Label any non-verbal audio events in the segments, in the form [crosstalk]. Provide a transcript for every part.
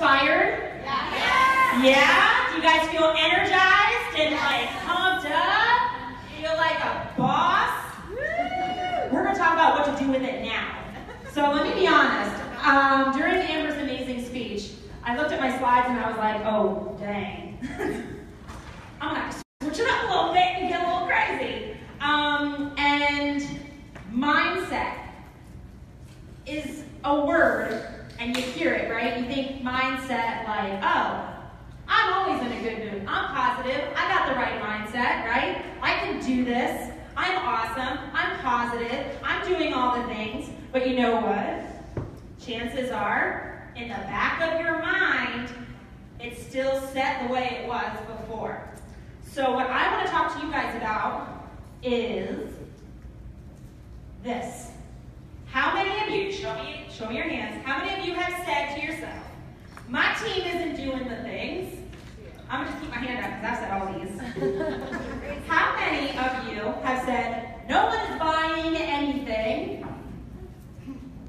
inspired? Yeah. Yeah? Do you guys feel energized and like pumped up? Feel like a boss? We're going to talk about what to do with it now. So let me be honest. Um, during Amber's amazing speech, I looked at my slides and I was like, oh, dang. [laughs] I'm going to have to switch it up a little bit and get a little crazy. Um, and mindset is a word, and you hear it, right? You think mindset like, oh, I'm always in a good mood. I'm positive. I got the right mindset, right? I can do this. I'm awesome. I'm positive. I'm doing all the things. But you know what? Chances are, in the back of your mind, it's still set the way it was before. So what I want to talk to you guys about is this. How many of you, show me, show me your hands, how many of you have said to yourself, my team isn't doing the things. I'm gonna just keep my hand up because I've said all these. [laughs] how many of you have said, no one is buying anything?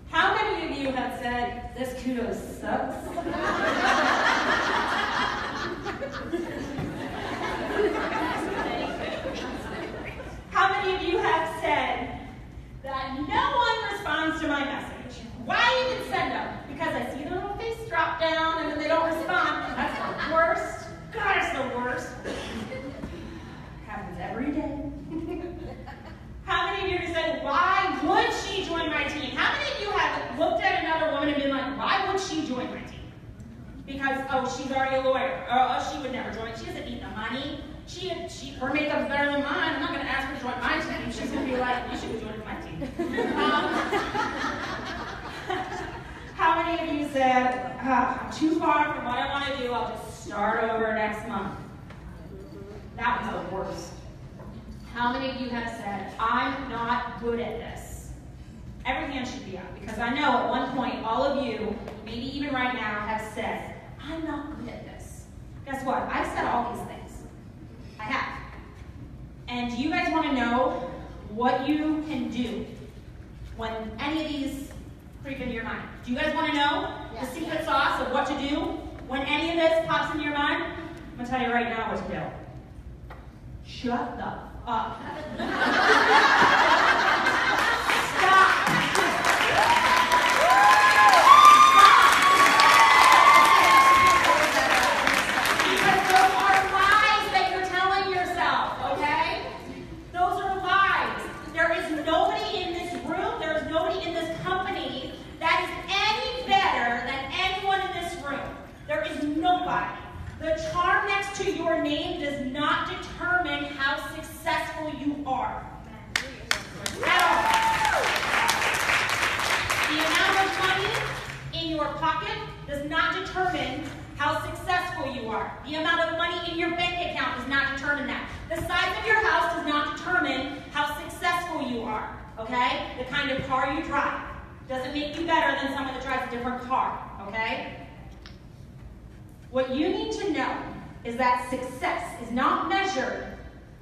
How many of you have said, this kudos sucks? How many of you have said that no one responds to my message? Why even send them? Because I see their little face drop down and then they don't respond. That's the worst. God, it's the worst. [laughs] Happens every day. [laughs] How many of you have said, why would she join my team? How many of you have looked at another woman and been like, why would she join my team? Because, oh, she's already a lawyer. Oh, she would never join. She doesn't need the money. She, she, her makeup's better than mine. I'm not going to ask her to join my team. She's going to be like, you should be joining my team. [laughs] Um, how many of you said, I'm too far from what I want to do. I'll just start over next month? That was the worst. How many of you have said, I'm not good at this? Every hand should be up because I know at one point all of you, maybe even right now, have said, I'm not good at this. Guess what? I've said all these things. I have. And do you guys want to know what you can do when any of these creep into your mind? Do you guys want to know the secret sauce of what to do when any of this pops into your mind? I'm going to tell you right now what to do. Shut the fuck up. [laughs] Stop. Because those are lies that you're telling yourself, okay? Those are lies. There is nobody in this room, there is nobody in this company that is any better than anyone in this room. There is nobody. The charm next to your name does not determine how successful you are. At all. The amount of money in your pocket does not determine how successful you are. The amount of money in your bank account does not determine that. The size of your house does not determine how successful you are. Okay? The kind of car you drive doesn't make you better than someone that drives a different car. Okay? What you need to know is that success is not measured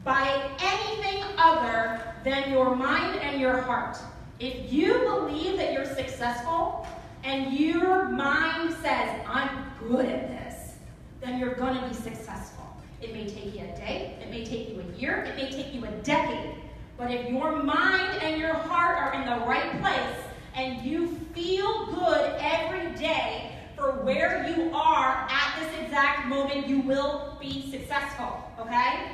by anything other than your mind and your heart. If you believe that you're successful and your mind says, I'm good at this, then you're going to be successful. It may take you a day, it may take you a year, it may take you a decade. But if your mind and your heart are in the right place and you feel good every day for where you are at this exact moment, you will be successful. Okay?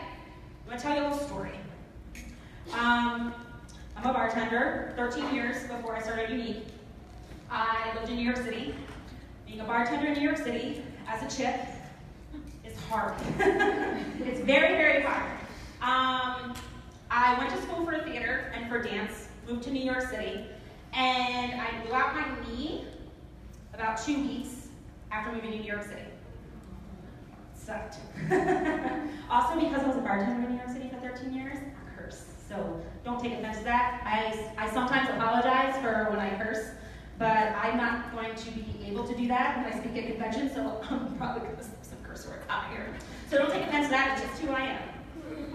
I'm to tell you a little story. Um, I'm a bartender, 13 years before I started Younique. I lived in New York City. Being a bartender in New York City as a chick hard. [laughs] it's very, very hard. Um, I went to school for theater and for dance, moved to New York City, and I blew out my knee about two weeks after moving to New York City. Sucked. [laughs] also, because I was a bartender in New York City for 13 years, I curse. So don't take offense to that. I, I sometimes apologize for when I curse, but I'm not going to be able to do that when I speak at conventions, so [laughs] I'm probably going to slip some curse words out here. So don't take offense to that, it's just who I am.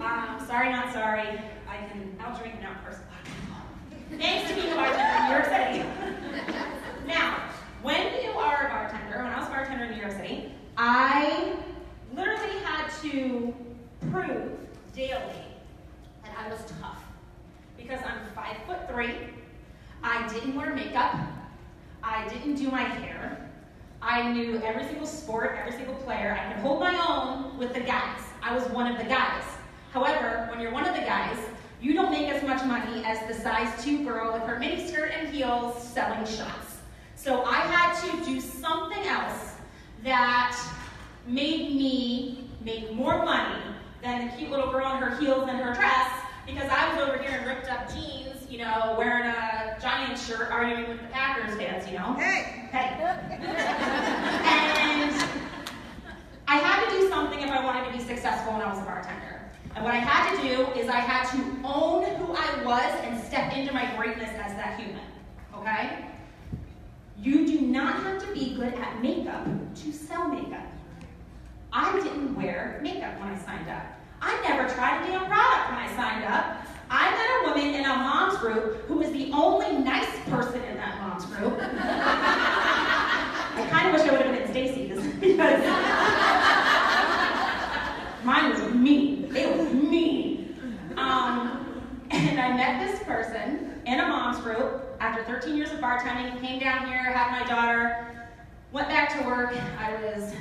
Um, sorry, not sorry. I can, I'll drink and out curse a lot. Thanks to being a bartender in New York City. now, when you are a bartender, when I was a bartender in New York City, I literally had to prove daily that I was tough because I'm five foot three. I didn't wear makeup. I didn't do my hair. I knew every single sport, every single player. I could hold my own with the guys. I was one of the guys. However, when you're one of the guys, you don't make as much money as the size 2 girl with her mini skirt and heels selling shots. So I had to do something else that made me make more money than the cute little girl in her heels and her dress because I was over here in ripped up jeans, you know, wearing a Giants shirt, arguing with the Packers fans, you know. Hey! Hey. and I had to do something if I wanted to be successful when I was a bartender. And what I had to do is I had to own who I was and step into my greatness as that human. Okay? You do not have to be good at makeup to sell makeup. I didn't wear makeup when I signed up. I never tried a damn product when I signed up. I met a woman in a mom's group who was the only nice person in that mom's group. I kind of wish I would have been in because mine was mean. It was mean. Um, and I met this person in a mom's group after 13 years of bartending. Came down here, had my daughter, went back to work. I was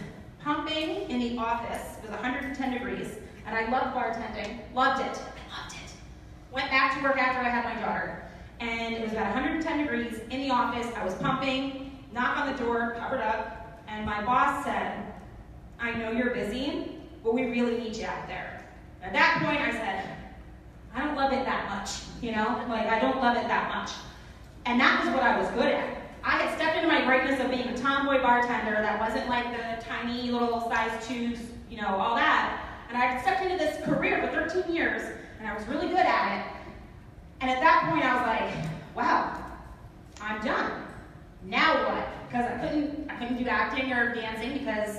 pumping in the office. It was 110 degrees, and I loved bartending. Loved it. Loved it. Went back to work after I had my daughter, and it was about 110 degrees in the office. I was pumping, knock on the door, covered up, and my boss said, I know you're busy, but we really need you out there. At that point, I said, I don't love it that much, you know? Like, I don't love it that much. And that was what I was good at. I had stepped into my greatness of being a tomboy bartender that wasn't like the tiny little size twos, you know, all that. And I had stepped into this career for 13 years, and I was really good at it. And at that point, I was like, wow, I'm done. Now what? Because I couldn't, I couldn't do acting or dancing because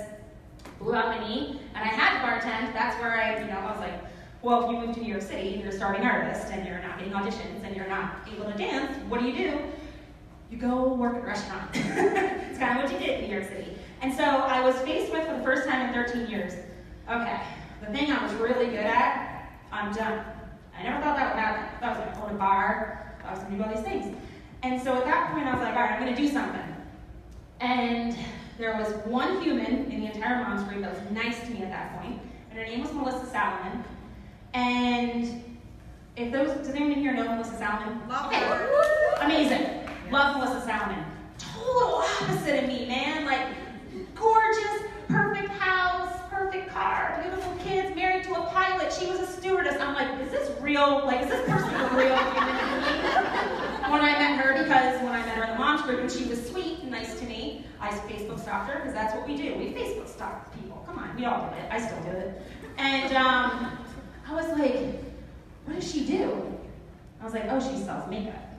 blew out my knee, and I had to bartend. That's where I, you know, I was like, well, if you move to New York City, and you're a starving artist, and you're not getting auditions, and you're not able to dance, what do you do? You go work at a restaurant. [laughs] it's kind of what you did in New York City. And so I was faced with, for the first time in 13 years, okay, the thing I was really good at, I'm done. I never thought that would happen. I thought I was going to own a bar, I was going to do all these things. And so at that point, I was like, all right, I'm going to do something. And there was one human in the entire mom's group that was nice to me at that point, and her name was Melissa Salomon. And if those, does anyone here know Melissa Salomon? Love okay. her. Amazing. Love Melissa Salomon. Total opposite of me, man. Like, She was a stewardess. I'm like, is this real? Like, is this person a real human? When I met her, because when I met her in the mom's group and she was sweet and nice to me, I Facebook stalked her because that's what we do. We Facebook stalk people. Come on, we all do it. I still do it. And um, I was like, what does she do? I was like, oh, she sells makeup.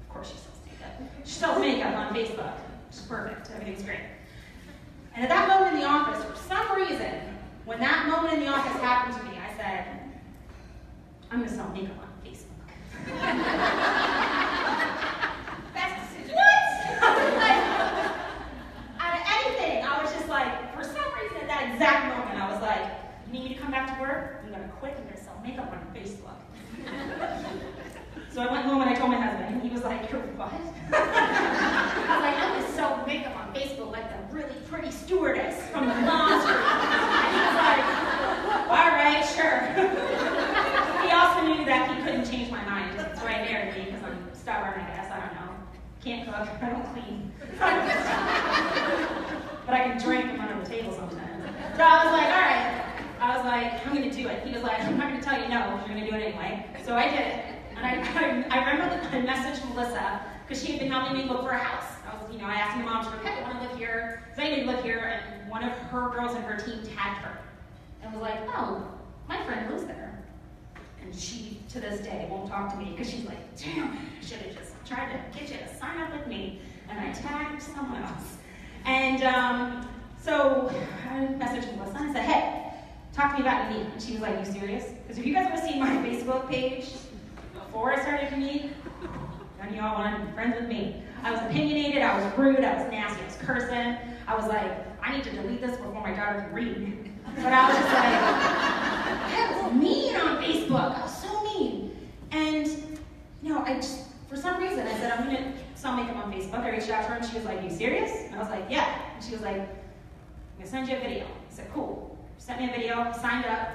Of course she sells makeup. She sells makeup on Facebook. She's perfect. Everything's great. And at that moment in the office, for some reason, when that moment in the office happened to me, said, I'm to sell makeup on Facebook. [laughs] Best decision. What? like, out of anything, I was just like, for some reason, at that exact moment, I was like, you need me to come back to work? I'm going to quit. I'm going to sell makeup on Facebook. so I went home and I told my husband, and he was like, you're what? I was like, I'm going to sell makeup on Facebook like the really pretty stewardess from the mom's group. And he was like, all right, sure. he also knew that he couldn't change my mind, so he married me because I'm stubborn, I guess. I don't know. Can't cook. I don't clean. but I can drink in front of the table sometimes. So I was like, all right. I was like, I'm going to do it. He was like, I'm not going to tell you no, you're going to do it anyway. So I did it. And I, I, I remember that I messaged Melissa because she had been helping me look for a house. I was, you know, I asked my mom, she was like, hey, I want to live here. Because I didn't live here, and one of her girls in her team tagged her and was like, oh, my friend lives there. And she, to this day, won't talk to me because she's like, damn, I should have just tried to get you to sign up with me. And I tagged someone else. And um, so I messaged Melissa and I said, hey, talk to me about Younique. And she was like, you serious? Because if you guys have seen my Facebook page before I started Younique, none y'all wanted to be friends with me. I was opinionated, I was rude, I was nasty, I was cursing. I was like, I need to delete this before my daughter can read. But I was just like, I was mean on Facebook. I was so mean. And, you know, I just, for some reason, I said, I'm to sell makeup on Facebook. I reached out to her and she was like, you serious? And I was like, yeah. And she was like, I'm to send you a video. I said, cool. She sent me a video, signed up.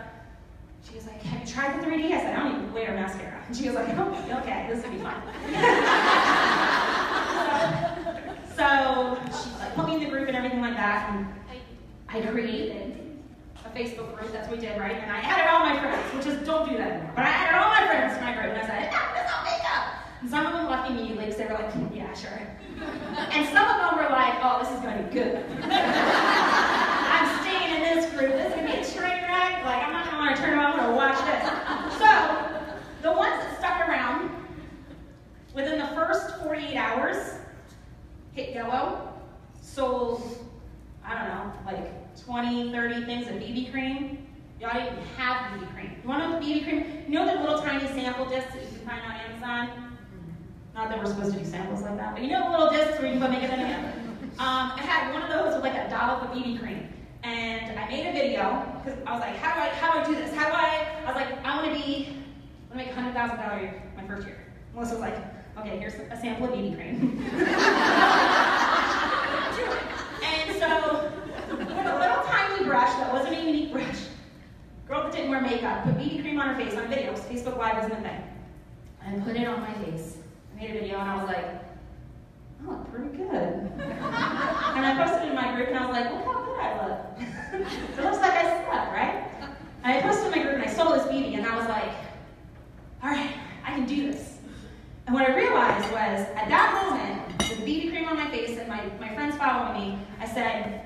She was like, have you tried the 3D? I said, I don't even wear mascara. And she was like, oh, okay, this will be fun. [laughs] so, so she like, put me in the group and everything like that. And I created a Facebook group. That's what we did, right? And I added all my friends, which is don't do that anymore. But I added all my friends to my group, and I said, ah, this all makeup. And some of them left they were like, yeah, sure. And some of them were like, oh, this is going to be good. [laughs] I'm staying in this group. This is going to be a train wreck. Like, I'm not going to want to turn around and watch this. So, the ones that stuck around, within the first 48 hours, hit yellow, sold, I don't know, like 20, 30 things of BB cream. Y'all didn't have BB cream. You want to know the BB cream? You know the little tiny sample discs that you can find on Amazon? Not that we're supposed to do samples like that, but you know the little discs where you can put makeup in them? [laughs] Um, I had one of those with like a dollop of BB cream. And I made a video, because I was like, how do I how do I do this? How do I I was like, I wanna be I wanna make a hundred thousand dollar year my first year. Melissa was like, okay, here's a sample of BB cream. [laughs] and so with a little tiny brush that wasn't a Younique brush, girl that didn't wear makeup, put BB cream on her face on videos. Facebook Live wasn't a thing. I put it on my face. I made a video and I was like, I look pretty good. [laughs] and I posted it in my group and I was like, look how good I look. [laughs] it looks like I slept, right? And I posted in my group and I saw this BB and I was like, all right, I can do this. And what I realized was, at that moment, with the BB cream on my face and my, my friends following me, I said,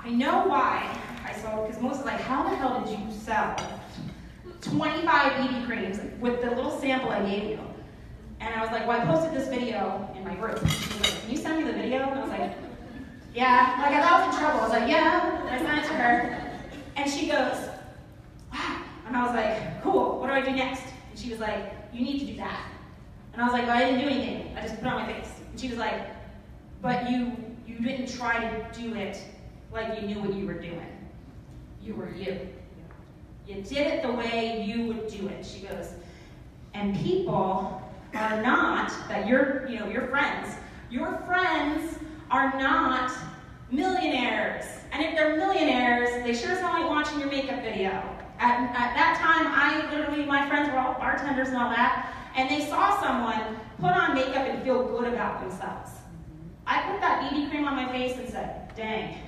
I know why I sold, because Melissa's like, how the hell did you sell 25 BB creams with the little sample I gave you? And I was like, well, I posted this video in my group. Like, can you send me the video? And I was like, yeah. Like, I thought I was in trouble. I was like, yeah. And I sent it to her. And she goes, wow. And I was like, cool. What do I do next? And she was like, you need to do that. And I was like, well, I didn't do anything. I just put it on my face. And she was like, but you you didn't try to do it like you knew what you were doing. You were you. You did it the way you would do it. She goes, and people are not that you're, you know, your friends. Your friends are not millionaires. And if they're millionaires, they sure as hell ain't watching your makeup video. At, at that time, I literally, my friends were all bartenders and all that, and they saw someone put on makeup and feel good about themselves. I put that BB cream on my face and said, dang,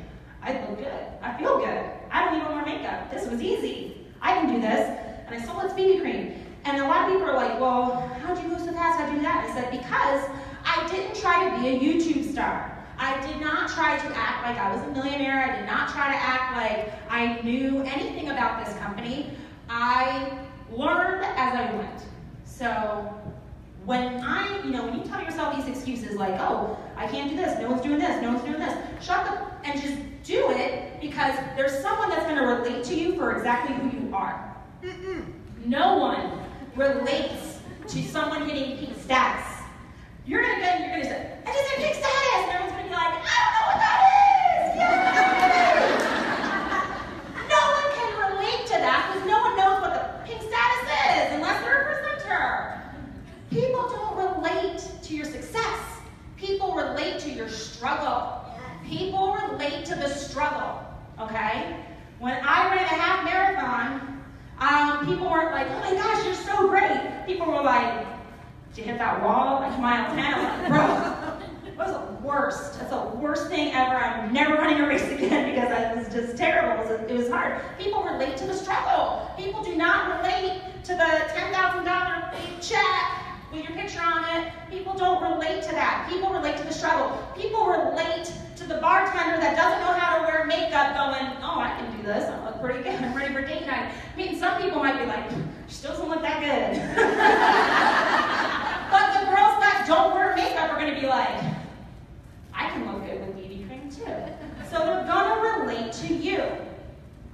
I look good. I feel good. I don't even wear makeup. This was easy. I can do this. And I sold its BB cream. And a lot of people are like, well, how'd you move so fast? How'd you do that? And I said, because I didn't try to be a YouTube star. I did not try to act like I was a millionaire. I did not try to act like I knew anything about this company. I learned as I went. So when I, you know, when you tell yourself these excuses like, oh, I can't do this, no one's doing this, no one's doing this, shut up and just do it because there's someone that's going to relate to you for exactly who you are. No one relates to someone hitting pink status. You're gonna go and you're gonna say, I just hit pink status, and everyone's gonna be like, I don't know what that is. No one can relate to that because no one knows what the pink status is unless they're a presenter. People don't relate to your success. People relate to your struggle. People relate to the struggle. Okay? When I ran a half marathon, um, people weren't like, oh my gosh, you're so great. People were like, did you hit that wall like mile 10? I'm like, bro, that was the worst. That's the worst thing ever. I'm never running a race again because it was just terrible. It was, it was hard. People relate to the struggle. People do not relate to the $10,000 big check with your picture on it. People don't relate to that. People relate to the struggle. People relate to the bartender that doesn't know how to wear makeup going, oh, do this. I look pretty good. I'm ready for date night. I mean, some people might be like, she doesn't look that good. [laughs] but the girls that don't wear makeup are going to be like, I can look good with BB cream too. So they're going to relate to you.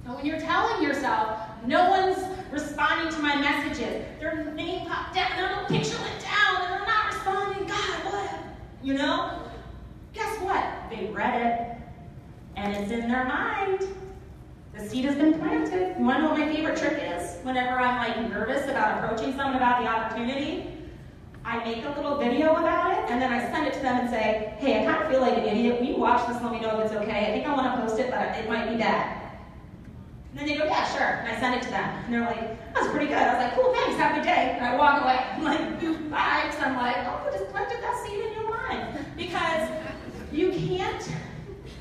So when you're telling yourself, no one's responding to my messages. Their name popped down, their little picture went down, and they're not responding. God, what? You know? Guess what? They read it. And it's in their mind. The seed has been planted. You want to know what my favorite trick is? Whenever I'm like nervous about approaching someone about the opportunity, I make a little video about it and then I send it to them and say, hey, I kind of feel like an idiot. Will you watch this let me know if it's okay? I think I want to post it, but it might be bad. And then they go, yeah, sure. And I send it to them. And they're like, that's pretty good. I was like, cool, thanks, have a good day. And I walk away. I'm like, bye. Because I'm like, oh, just planted that seed in your mind. Because you can't,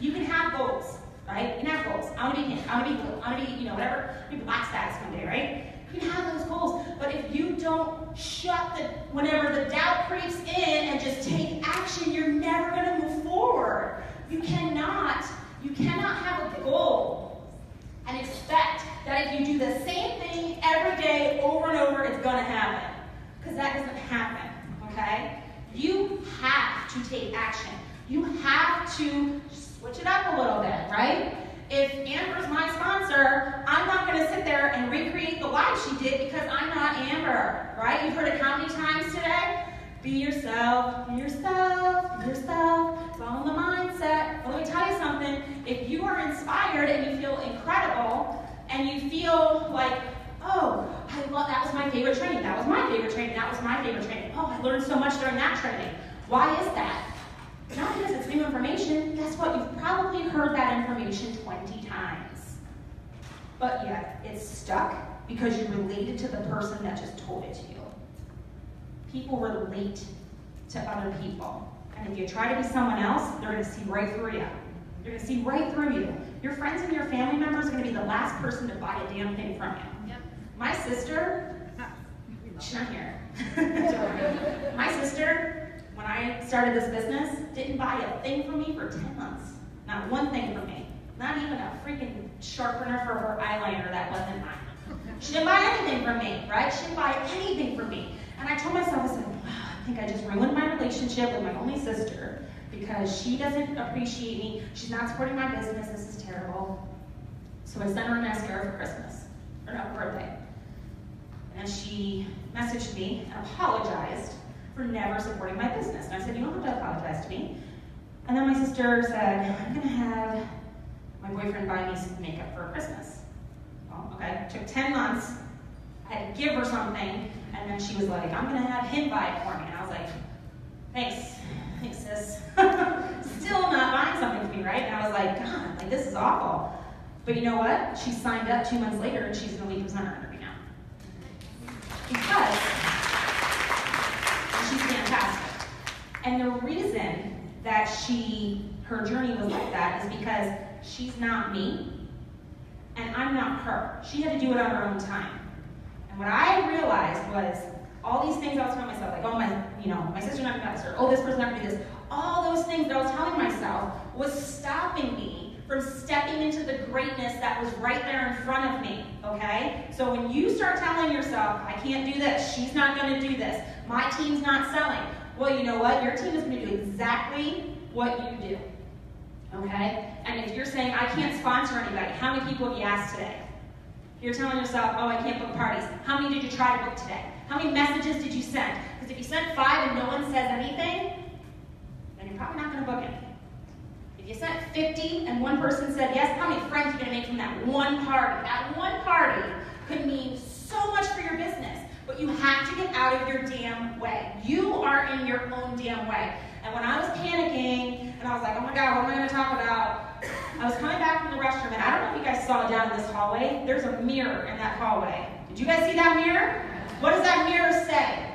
you can have goals, right? You have goals. I want to be king. I want to be blue. I want to be, you know, whatever. Be black status one day, right? You can have those goals. But if you don't shut the, whenever the doubt creeps in and just take action, you're never going to move forward. You cannot, you cannot have a goal and expect that if you do the same thing every day over and over, it's going to happen. Because that doesn't happen, okay? You have to take action. You have to switch it up a little bit, right? If Amber's my sponsor, I'm not going to sit there and recreate the live she did because I'm not Amber, right? You've heard it how many times today? Be yourself, be yourself, be yourself. In the mindset. Let me tell you something. If you are inspired and you feel incredible and you feel like, oh, I love that was my favorite training. That was my favorite training. That was my favorite training. Oh, I learned so much during that training. Why is that? Not because it's new information. Guess what? You've probably heard that information 20 times. But yet, it's stuck because you related to the person that just told it to you. People relate to other people. And if you try to be someone else, they're going to see right through you. They're going to see right through you. Your friends and your family members are going to be the last person to buy a damn thing from you. Yep. My sister, she's not here. [laughs] My sister, I started this business, didn't buy a thing from me for 10 months. Not one thing from me. Not even a freaking sharpener for her eyeliner that wasn't mine. She didn't buy anything from me, right? She didn't buy anything from me. And I told myself, I said, I think I just ruined my relationship with my only sister because she doesn't appreciate me. She's not supporting my business. This is terrible. So I sent her a mascara for Christmas, or no, birthday. And she messaged me and apologized for never supporting my business. And I said, you don't have to apologize to me. And then my sister said, I'm going to have my boyfriend buy me some makeup for Christmas. Well, okay, it took 10 months. I had to give her something. And then she was like, I'm going to have him buy it for me. And I was like, thanks. Thanks, sis. [laughs] Still not buying something for me, right? And I was like, God, like, this is awful. But you know what? She signed up two months later, and she's an elite presenter under me now. Because she's fantastic. And the reason that she, her journey was like that is because she's not me, and I'm not her. She had to do it on her own time. And what I realized was all these things I was telling myself, like, oh my, you know, my sister's not gonna do this, or oh, this person's not gonna do this. All those things that I was telling myself was stopping me from stepping into the greatness that was right there in front of me. Okay? So when you start telling yourself, I can't do this, she's not gonna do this, my team's not selling, well, you know what? Your team is gonna do exactly what you do. Okay? And if you're saying, I can't sponsor anybody, how many people have you asked today? You're telling yourself, oh, I can't book parties. How many did you try to book today? How many messages did you send? Because if you sent five and no one says anything, then you're probably not going to book anything. If you sent 50 and one person said yes, how many friends are you going to make from that one party? That one party could mean so much for your business, but you have to get out of your damn way. You are in your own damn way. And when I was panicking and I was like, oh my God, what am I going to talk about? I was coming back from the restroom, and I don't know if you guys saw down in this hallway, there's a mirror in that hallway. Did you guys see that mirror? What does that mirror say?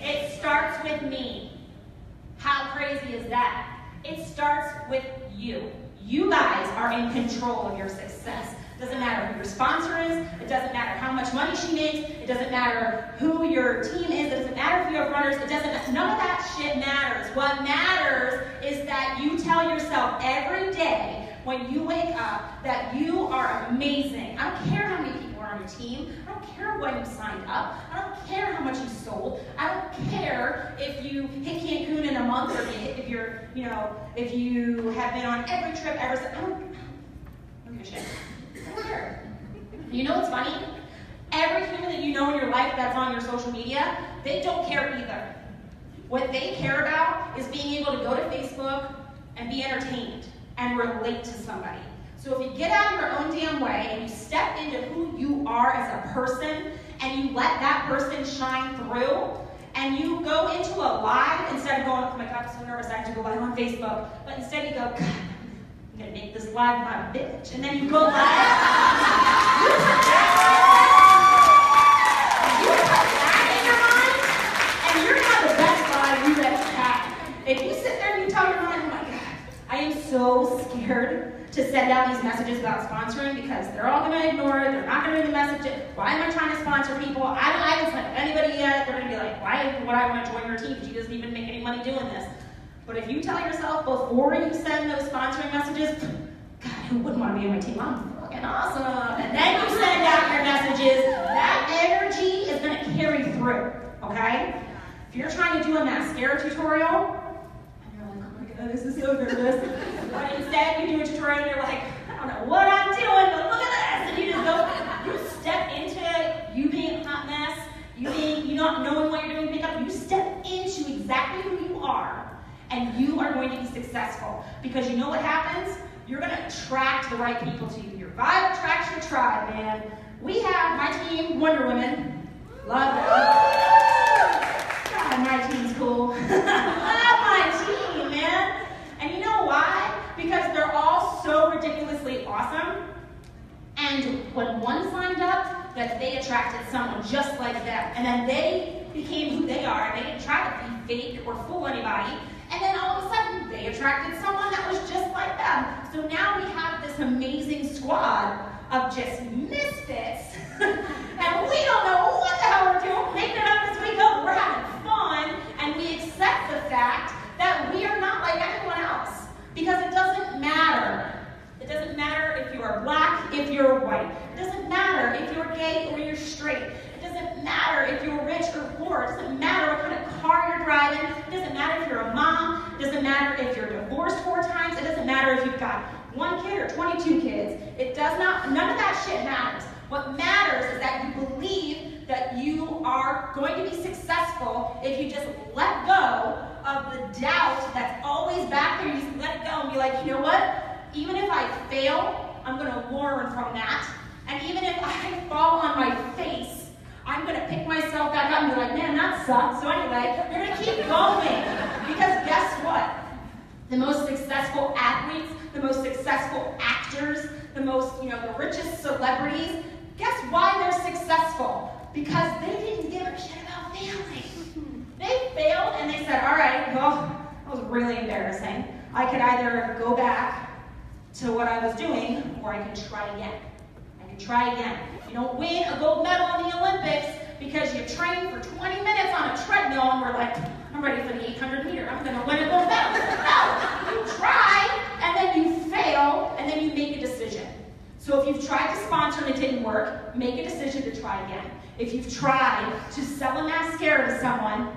It starts with me. How crazy is that? It starts with you. You guys are in control of your success. It doesn't matter who your sponsor is. It doesn't matter how much money she makes. It doesn't matter who your team is. It doesn't matter if you have runners. It doesn't. None of that shit matters. What matters is that you tell yourself every day when you wake up that you are amazing. I don't care how many people are on your team. I don't care when you signed up. I don't care how much you sold. I don't care if you hit Cancun in a month or if you're, you know, if you have been on every trip ever since. I don't, I don't give a shit. I. You know what's funny? Every human that you know in your life that's on your social media, they don't care either. What they care about is being able to go to Facebook and be entertained and relate to somebody. So if you get out of your own damn way and you step into who you are as a person and you let that person shine through, and you go into a live instead of going, oh my God, I'm so nervous, I have to go live on Facebook, but instead you go, God, I'm gonna make this live my bitch, and then you go live. If you sit there and you tell your mind, oh my God, I am so scared to send out these messages about sponsoring because they're all going to ignore it. They're not going to read the message. Why am I trying to sponsor people? I, I haven't sent anybody yet. They're going to be like, why would I want to join your team? She doesn't even make any money doing this. But if you tell yourself before you send those sponsoring messages, God, who wouldn't want to be on my team? I'm fucking awesome. And then you send out your messages, that energy is going to carry through, okay? If you're trying to do a mascara tutorial, and you're like, oh my God, this is so nervous. but instead, you do a tutorial and you're like, I don't know what I'm doing, but look at this. And you just go, you step into you being a hot mess, you being, you not knowing what you're doing makeup, you step into exactly who you are, and you are going to be successful. Because you know what happens? You're going to attract the right people to you. Your vibe attracts your tribe, man. We have my team, Wonder Women. Love them. God, my team's cool. [laughs] Love my team man. And you know why? Because they're all so ridiculously awesome. And when one signed up, that they attracted someone just like them. And then they became who they are. They didn't try to be fake or fool anybody. And then all of a sudden, they attracted someone that was just like them. So now we have this amazing squad of just misfits. [laughs] and we don't know what the hell we're doing, making it up as we go. We're having fun, and we accept the fact that we are not like anyone else. Because it doesn't matter. It doesn't matter if you are black, if you're white. It doesn't matter if you're gay or you're straight. It doesn't matter if you're rich or poor. It doesn't matter what kind of car you're It doesn't matter if you're a mom. It doesn't matter if you're divorced four times. It doesn't matter if you've got one kid or 22 kids. It does not, none of that shit matters. What matters is that you believe that you are going to be successful if you just let go of the doubt that's always back there. You just let it go and be like, you know what? Even if I fail, I'm going to learn from that. And even if I [laughs] fall on my face, I'm going to pick myself back up and be like, man, that sucks. So anyway, you're going to keep going. Because guess what? The most successful athletes, the most successful actors, the most, you know, the richest celebrities, guess why they're successful? Because they didn't give a shit about failing. They failed and they said, all right, well, that was really embarrassing. I could either go back to what I was doing or I can try again. I can try again. You don't win a gold medal in the Olympics because you train for 20 minutes on a we're like, I'm ready for the 800 meter. I'm going to win a gold medal. No, you try and then you fail and then you make a decision. So if you've tried to sponsor and it didn't work, make a decision to try again. If you've tried to sell a mascara to someone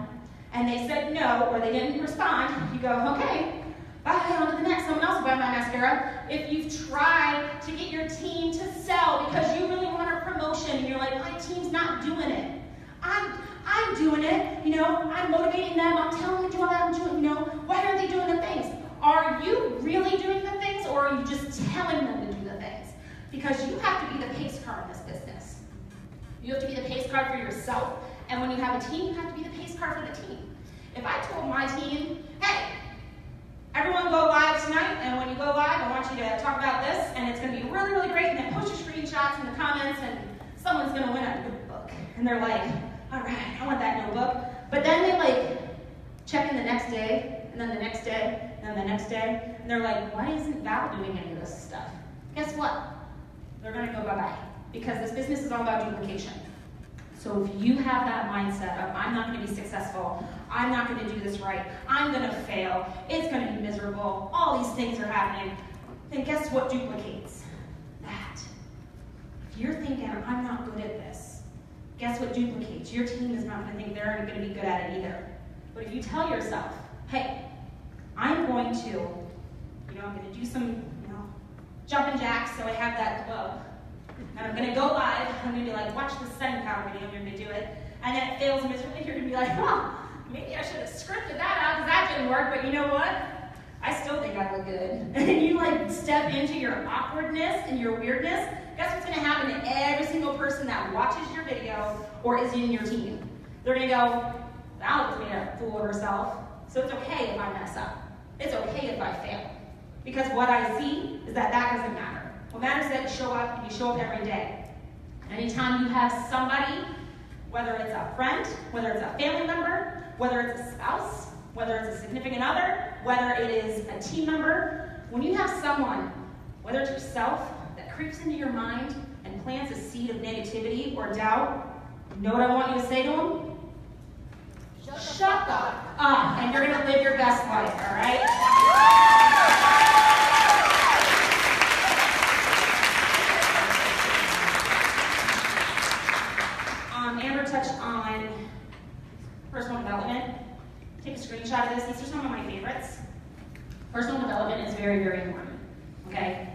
and they said no or they didn't respond, you go, okay, bye, on to the next. Someone else will buy my mascara. If you've tried to get your team to sell because you really want a promotion and you're like, my team's not doing it. I'm, I'm doing it. You know, I'm motivating them. I'm telling them to do that. I'm doing, you know, why aren't they doing the things? Are you really doing the things or are you just telling them to do the things? Because you have to be the pace car in this business. You have to be the pace car for yourself. And when you have a team, you have to be the pace car for the team. If I told my team, hey, everyone go live tonight, and when you go live, I want you to talk about this, and it's going to be really, really great, and then post your screenshots in the comments, and someone's going to win a good book. And they're like, all right, I want that notebook. But then they like check in the next day, and then the next day, and then the next day, and they're like, why isn't Val doing any of this stuff? Guess what? They're going to go bye-bye, because this business is all about duplication. So if you have that mindset of, I'm not to be successful, I'm not going to do this right, I'm going to fail, it's going to be miserable, all these things are happening, then guess what duplicates? That. If you're thinking, I'm not good at this, guess what duplicates? Your team is not going to think they're going to be good at it either. But if you tell yourself, hey, I'm going to, you know, I'm going to do some, you know, jumping jacks so I have that glow. And I'm going to go live. I'm going to be like, watch the setting powder video. I'm going to do it. And then it fails miserably. [laughs] You're going to be like, well, maybe I should have scripted that out because that didn't work. But you know what? I still think I look good. [laughs] And you like step into your awkwardness and your weirdness, guess what's gonna happen to every single person that watches your video or is in your team? They're gonna go, was made a fool of herself. So it's okay if I mess up. It's okay if I fail. Because what I see is that that doesn't matter. What matters is that you show up and you show up every day. Anytime you have somebody, whether it's a friend, whether it's a family member, whether it's a spouse, whether it's a significant other, whether it is a team member, when you have someone, whether it's yourself, that creeps into your mind and plants a seed of negativity or doubt, you know what I want you to say to them? Shut, Shut up. up. And you're going to live your best life, all right? Um, Amber touched on personal development. Take a screenshot of this. These are some of my favorites. Personal development is very, very important. Okay?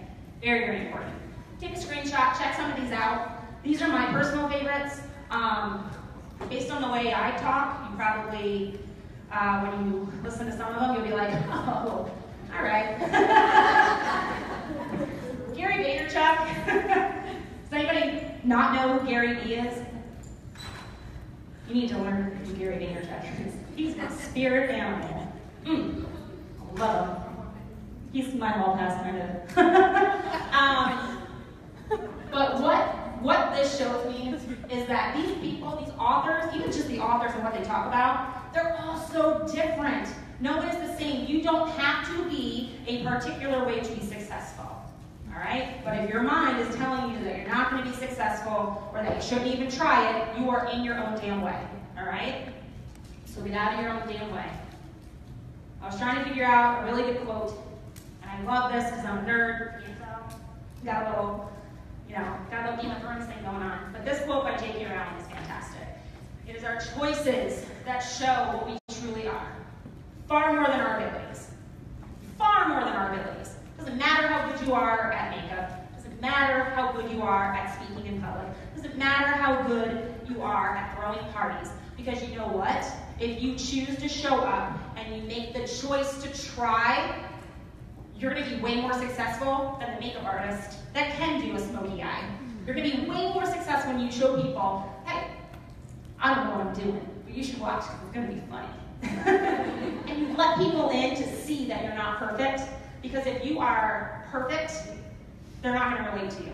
Very, very important. Take a screenshot, check some of these out. These are my personal favorites. Um, based on the way I talk, you probably, uh, when you listen to some of them, you'll be like, [laughs] oh, all right. [laughs] Gary Vaynerchuk. [laughs] Does anybody not know who Gary Vee is? You need to learn who Gary Vaynerchuk is. He's a spirit animal. Mm. Love him. He's my hall pass [laughs] kind of. um, but what what this shows me is that these people, these authors, even just the authors and what they talk about, they're all so different. No one is the same. You don't have to be a particular way to be successful. All right? But if your mind is telling you that you're not going to be successful or that you shouldn't even try it, you are in your own damn way. All right? So get out of your own damn way. I was trying to figure out a really good quote, and I love this because I'm a nerd. Got a little, you know, got a little Game of Thrones thing going on. But this quote by J.K. Rowling is fantastic. It is our choices that show what we truly are, far more than our abilities. Far more than our abilities. Doesn't matter how good you are at makeup. Doesn't matter how good you are at speaking in public. Doesn't matter how good you are at throwing parties. Because you know what? If you choose to show up and you make the choice to try, you're going to be way more successful than the makeup artist that can do a smoky eye. You're going to be way more successful when you show people, hey, I don't know what I'm doing, but you should watch because it's going to be funny. [laughs] and you let people in to see that you're not perfect because if you are perfect, they're not going to relate to you.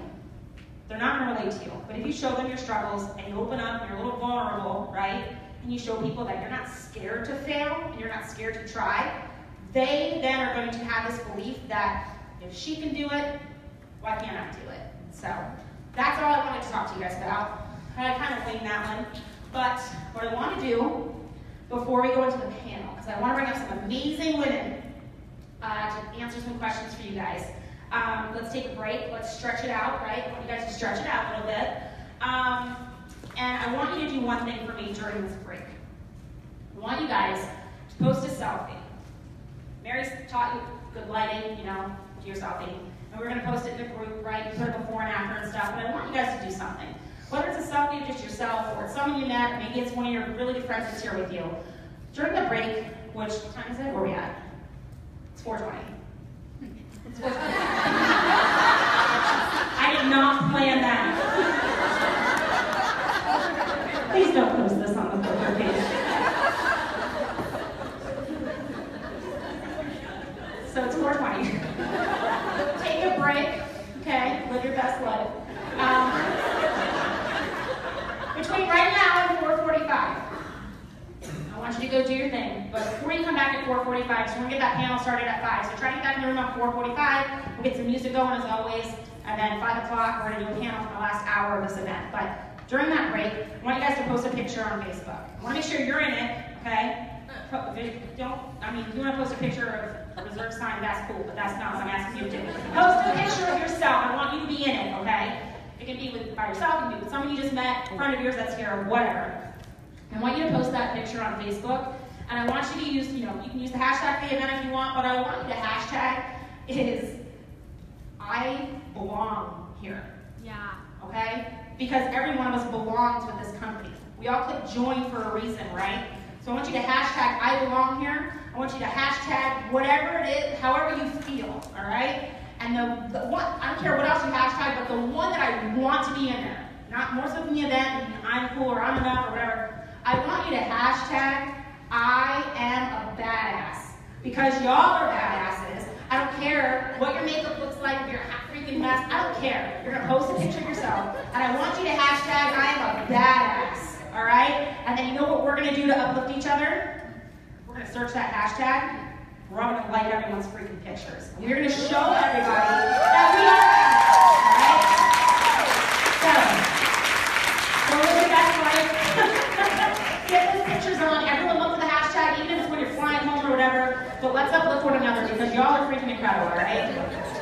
They're not going to relate to you. But if you show them your struggles and you open up, you're a little vulnerable, right? And you show people that you're not scared to fail and you're not scared to try, they then are going to have this belief that if she can do it, why can't I do it? So that's all I wanted to talk to you guys about. I kind of winged that one. But what I want to do before we go into the panel, because I want to bring up some amazing women uh, to answer some questions for you guys. Um, let's take a break. Let's stretch it out, right? I want you guys to stretch it out a little bit. Um, and I want you to do one thing for me during this break. I want you guys to post a selfie. Mary's taught you good lighting, you know, do your selfie. And we're going to post it in the group, right? Put it before and after and stuff. But I want you guys to do something. Whether it's a selfie of just yourself or it's someone you met, maybe it's one of your really good friends that's here with you. During the break, which time is it? Where are we at? It's 420. It's 420. [laughs] I did not plan that. Please don't reserve sign, that's cool, but that's not what I'm asking you to do. Post a picture of yourself. I want you to be in it, okay? It can be with by yourself, it can be with someone you just met, a friend of yours that's here, or whatever. I want you to post that picture on Facebook, and I want you to use, you know, you can use the hashtag for the event if you want, but I want you to hashtag is I belong here. Yeah. Okay? Because every one of us belongs with this company. We all click join for a reason, right? So I want you to hashtag I belong here. I want you to hashtag whatever it is, however you feel, all right? And the, the one, I don't care what else you hashtag, but the one that I want to be in there, not more so than the event, I'm cool or I'm enough or whatever. I want you to hashtag I am a badass. Because y'all are badasses. I don't care what your makeup looks like, if you're a freaking mess, I don't care. You're gonna post a picture of yourself, and I want you to hashtag I am a badass. All right? And then you know what we're gonna do to uplift each other? We're gonna search that hashtag. We're all gonna like everyone's freaking pictures. We're gonna show everybody that we are. So, best. [laughs] Get those pictures on. Everyone look for the hashtag, even if it's when you're flying home or whatever. But let's uplift one another because y'all are freaking incredible, all right?